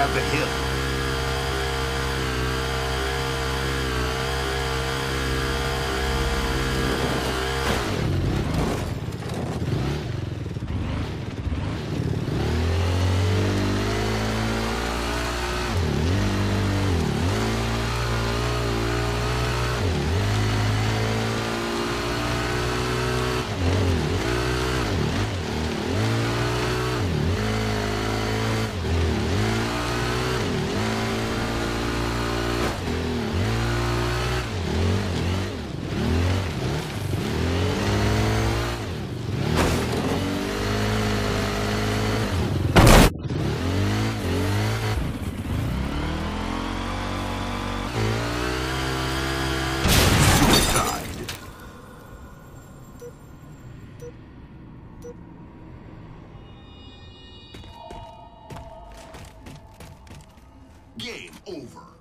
have a hip. Game over.